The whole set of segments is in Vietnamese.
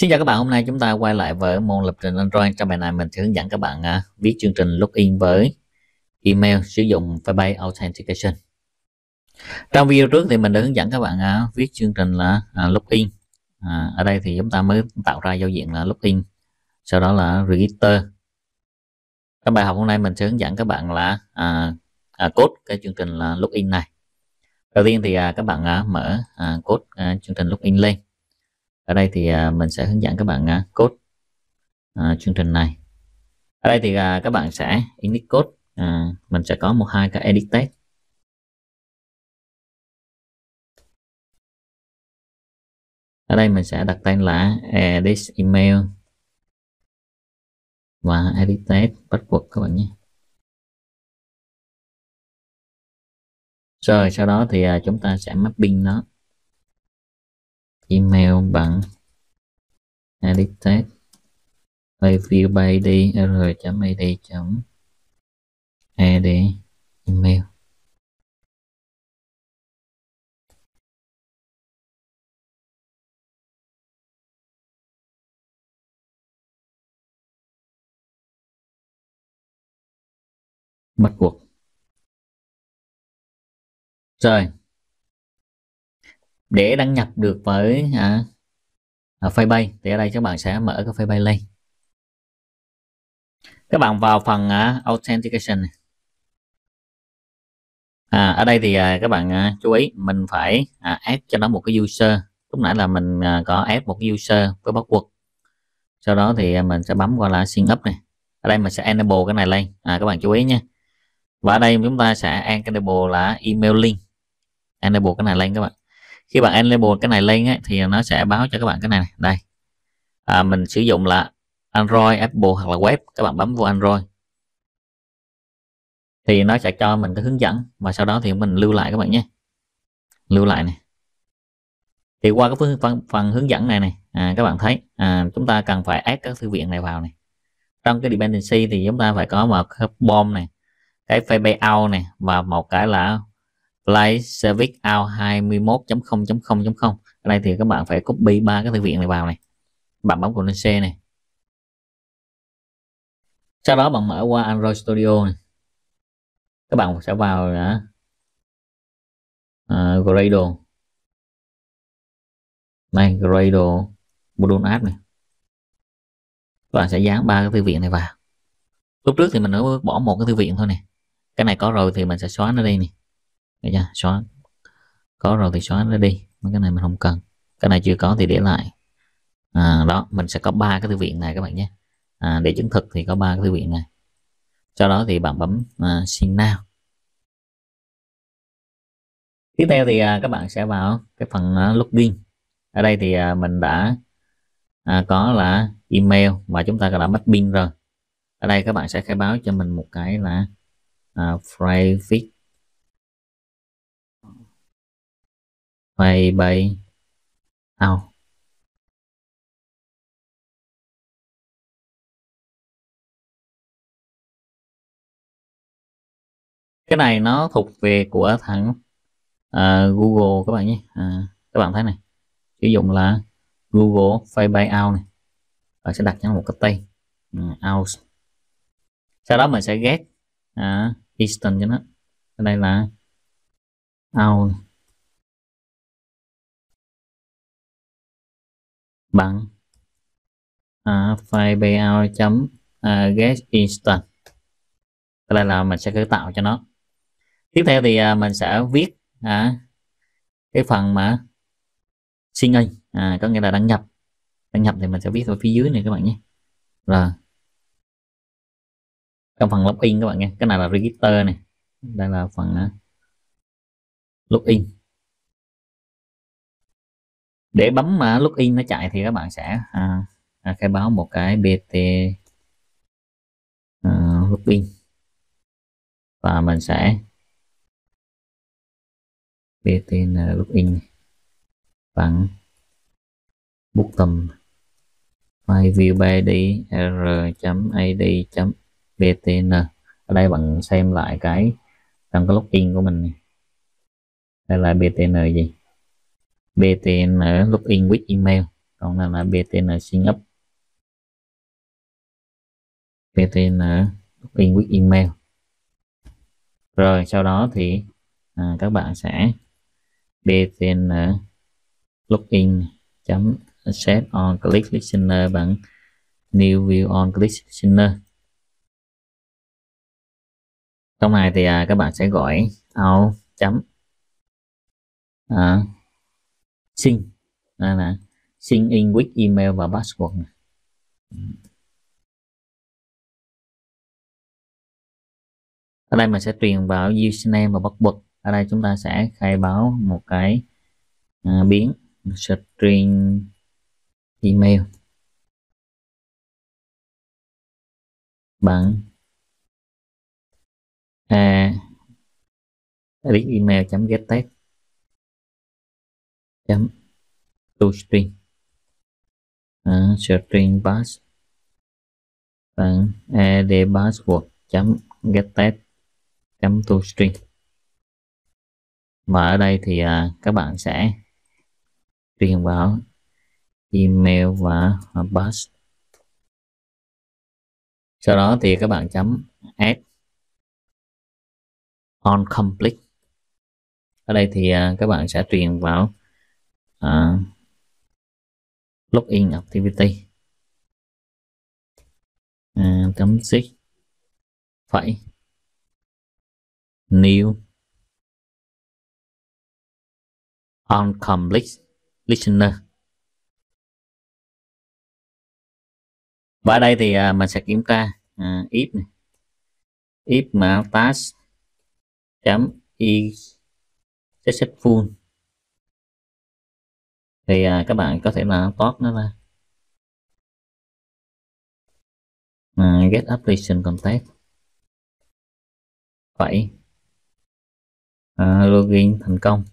Xin chào các bạn, hôm nay chúng ta quay lại với môn lập trình Android. Trong bài này mình sẽ hướng dẫn các bạn à, viết chương trình login với email sử dụng Firebase Authentication. Trong video trước thì mình đã hướng dẫn các bạn à, viết chương trình là à, login. À, ở đây thì chúng ta mới tạo ra giao diện là login, sau đó là register. Trong bài học hôm nay mình sẽ hướng dẫn các bạn là code cái chương trình là login này. Đầu tiên thì các bạn mở code chương trình login lên ở đây thì à, mình sẽ hướng dẫn các bạn à, code à, chương trình này. Ở đây thì các bạn sẽ init code mình sẽ có một hai cái edit text ở đây mình sẽ đặt tên là edit email. Và edit text bắt buộc các bạn nhé. Rồi, sau đó thì chúng ta sẽ mapping nó email bằng edit review by id r.id chấm e email. Bắt buộc rồi để đăng nhập được với à, à, Firebase thì ở đây các bạn sẽ mở cái Firebase lên. Các bạn vào phần à, Authentication. À, ở đây thì à, các bạn à, chú ý mình phải à, add cho nó một cái user. Lúc nãy là mình à, có add một cái user với password. Sau đó thì à, mình sẽ bấm qua là Sign up này. Ở đây mình sẽ enable cái này lên. À, các bạn chú ý nha và ở đây chúng ta sẽ enable là email link. Enable cái này lên các bạn khi bạn enable cái này lên ấy, thì nó sẽ báo cho các bạn cái này, này. đây. À, mình sử dụng là Android Apple hoặc là web. Các bạn bấm vô Android. Thì nó sẽ cho mình cái hướng dẫn và sau đó thì mình lưu lại các bạn nhé. Lưu lại này. Thì qua cái phần, phần, phần hướng dẫn này này à, các bạn thấy à, chúng ta cần phải add các thư viện này vào này. Trong cái dependency thì chúng ta phải có một cái bom này cái file out này và một cái là flight service out 21.0.0.0 ở đây thì các bạn phải copy ba cái thư viện này vào này. Bạn bấm Ctrl C này. Sau đó bạn mở qua Android Studio này. Các bạn sẽ vào uh, uh, Gradle. Này Gradle module app này. Các bạn sẽ dán ba cái thư viện này vào. Lúc trước thì mình đã bỏ một cái thư viện thôi nè. Cái này có rồi thì mình sẽ xóa nó đi này Đấy chưa? xóa. Có rồi thì xóa nó đi. Mấy cái này mình không cần. Cái này chưa có thì để lại. À, đó mình sẽ có ba cái thư viện này các bạn nhé. À, để chứng thực thì có ba cái thư viện này. Sau đó thì bạn bấm à, xin now. Tiếp theo thì à, các bạn sẽ vào cái phần à, login. Ở đây thì à, mình đã à, có là email và chúng ta đã bắt pin rồi. Ở đây các bạn sẽ khai báo cho mình một cái là à, private bay bậy out cái này nó thuộc về của thằng uh, Google các bạn nhé. À, các bạn thấy này. Sử dụng là Google Firebase Out này. Và sẽ đặt cho nó một cái tên uh, ừ, out. Sau đó mình sẽ get uh, à, instant cho nó. Đây là out. Bằng. À, file payout chấm à, get instant đây là mình sẽ cứ tạo cho nó. Tiếp theo thì à, mình sẽ viết à, cái phần mà sign in à, có nghĩa là đăng nhập. Đăng nhập thì mình sẽ viết ở phía dưới này các bạn nhé. Rồi. Trong phần login các bạn nghe cái này là register này. Đây là phần uh, login để bấm mà login nó chạy thì các bạn sẽ à, à, khai báo một cái bt à, login. Và mình sẽ btn login bằng button file view bd r.id btn ở đây bạn xem lại cái trong cái login của mình. Đây là btn gì? Btn login with email. Còn là là btn sign up. btn login with email. Rồi sau đó thì à, các bạn sẽ btn login chấm set on click listener bằng new view on click listener. Trong này thì à, các bạn sẽ gọi out chấm à, sinh là, là sinh in with email và password này. ở đây mình sẽ truyền vào username và password. Ở đây chúng ta sẽ khai báo một cái à, biến string email. Bằng a à, email chấm get text chấm. To string à, string pass bằng ad password chấm get text chấm to string và ở đây thì à, các bạn sẽ truyền vào email và pass sau đó thì các bạn chấm add on complete. Ở đây thì à, các bạn sẽ truyền vào à, login activity. À, chấm xích. Phải. New. On complex listener. Và ở đây thì à, mình sẽ kiểm tra à, if này. if mà task chấm y successful thì à, các bạn có thể là toát nó ra. À, get application contact phải à, login thành công.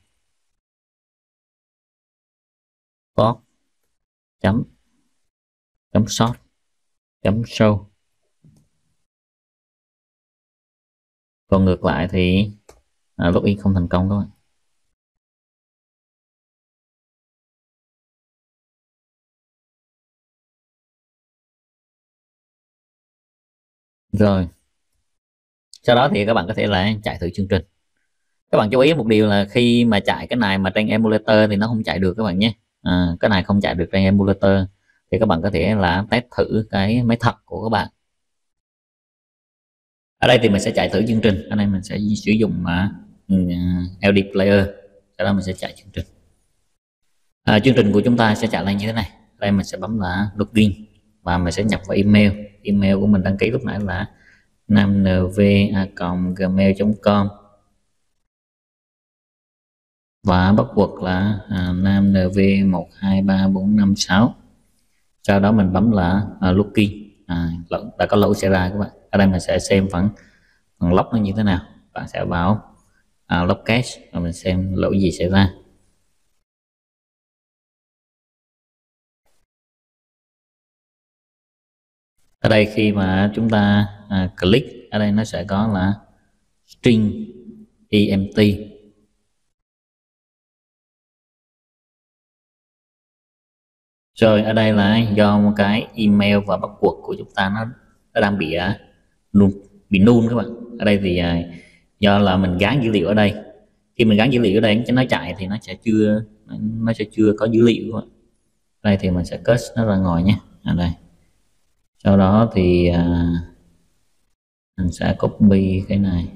Toát chấm. Chấm short. Chấm show. Còn ngược lại thì à, login không thành công các bạn. Rồi. Sau đó thì các bạn có thể là chạy thử chương trình. Các bạn chú ý một điều là khi mà chạy cái này mà trên emulator thì nó không chạy được các bạn nhé. À, cái này không chạy được trên emulator thì các bạn có thể là test thử cái máy thật của các bạn. Ở đây thì mình sẽ chạy thử chương trình. Ở đây mình sẽ sử dụng ừ, à, mà uh, LD player. Sau đó mình sẽ chạy chương trình. À, chương trình của chúng ta sẽ chạy lên như thế này. Đây mình sẽ bấm là login và mình sẽ nhập vào email. Email của mình đăng ký lúc nãy là namnv@gmail.com và bắt buộc là à, namnv 123456 sau đó mình bấm là à, looking à, đã có lỗi xảy ra các bạn. Ở đây mình sẽ xem phần phần lock nó như thế nào. Bạn sẽ vào à, lock cache và mình xem lỗi gì xảy ra. Ở đây khi mà chúng ta à, click ở đây nó sẽ có là string emt rồi ở đây là do một cái email và bắt buộc của chúng ta nó, nó đang bị uh, bị nôn các bạn. Ở đây thì à, do là mình gán dữ liệu ở đây. Khi mình gắn dữ liệu ở đây cho nó chạy thì nó sẽ chưa nó sẽ chưa có dữ liệu các bạn. Đây thì mình sẽ cất nó ra ngoài nhé. Ở đây sau đó thì à, mình sẽ copy cái này.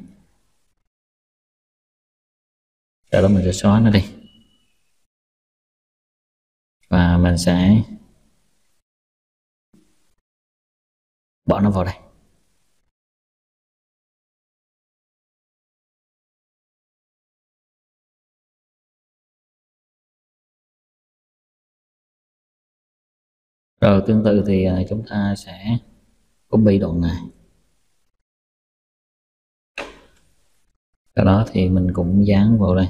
Sau đó mình sẽ xóa nó đi. Và mình sẽ bỏ nó vào đây. Rồi, tương tự thì à, chúng ta sẽ copy đoạn này. Sau đó thì mình cũng dán vào đây.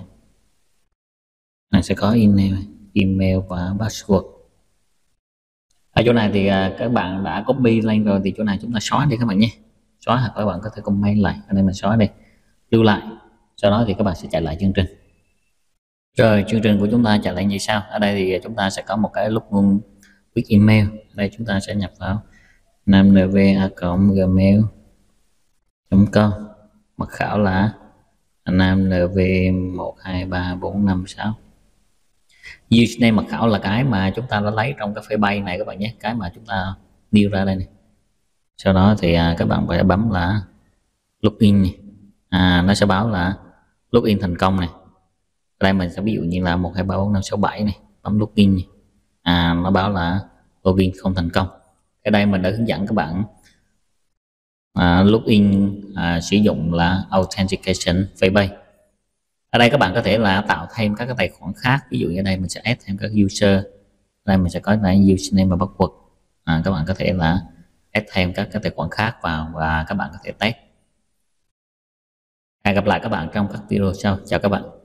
Này, sẽ có email email và password. Ở chỗ này thì à, các bạn đã copy lên rồi thì chỗ này chúng ta xóa đi các bạn nhé. Xóa hoặc các bạn có thể comment lại, ở đây mình xóa đi. Lưu lại. Sau đó thì các bạn sẽ chạy lại chương trình. Rồi, chương trình của chúng ta chạy lại như sau. Ở đây thì à, chúng ta sẽ có một cái login with email. Đây chúng ta sẽ nhập vào namnv.gmail com. Mật khẩu là namnv 123456 username mật khẩu là cái mà chúng ta đã lấy trong cái bay này các bạn nhé. Cái mà chúng ta nêu ra đây này. Sau đó thì à, các bạn phải bấm là login này. à, nó sẽ báo là login thành công này. Đây mình sẽ ví dụ như là một hai ba bốn năm sáu bảy này. Bấm login này à nó báo là login không thành công. Cái đây mình đã hướng dẫn các bạn. À, login à, sử dụng là authentication Facebook ở đây các bạn có thể là tạo thêm các cái tài khoản khác. Ví dụ như đây mình sẽ add thêm các user. Đây mình sẽ có là username và password. À, các bạn có thể là add thêm các cái tài khoản khác vào và các bạn có thể test. Hẹn gặp lại các bạn trong các video sau. Chào các bạn.